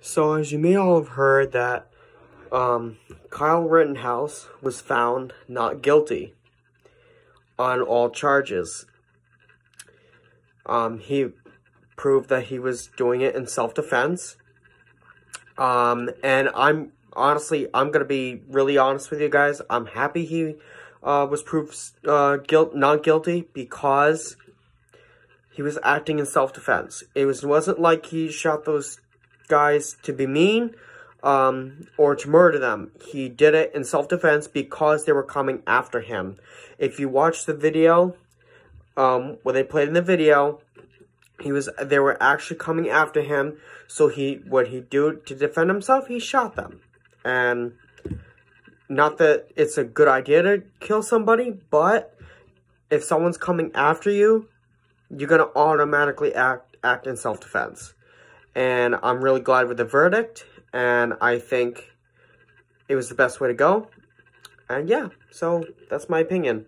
So as you may all have heard that um, Kyle Rittenhouse was found not guilty on all charges. Um, he proved that he was doing it in self-defense. Um, and I'm honestly, I'm gonna be really honest with you guys. I'm happy he uh, was proved uh, guilt not guilty because he was acting in self-defense. It was wasn't like he shot those guys to be mean um, or to murder them. He did it in self-defense because they were coming after him. If you watch the video, um, when they played in the video, he was they were actually coming after him. So he what he do to defend himself? He shot them, and not that it's a good idea to kill somebody, but if someone's coming after you, you're gonna automatically act act in self defense. And I'm really glad with the verdict, and I think it was the best way to go. And yeah, so that's my opinion.